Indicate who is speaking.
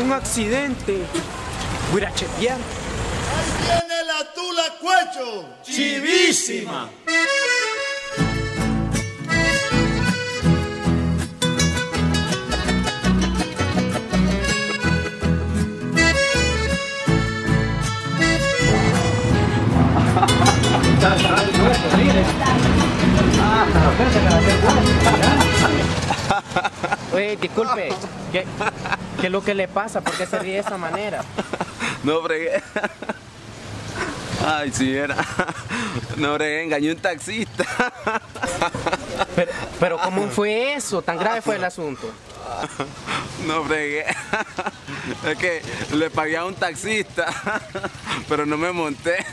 Speaker 1: un accidente. Voy a chequear.
Speaker 2: Ahí viene la tula cuecho.
Speaker 1: ¡Chivísima!
Speaker 3: Oye, disculpe, ¿qué, ¿qué es lo que le pasa? ¿Por qué se ríe de esa manera?
Speaker 4: No fregué. Ay, si era. No fregué, engañé a un taxista.
Speaker 3: Pero, pero ¿cómo fue eso? ¿Tan grave fue el asunto?
Speaker 4: No fregué. Es que le pagué a un taxista, pero no me monté.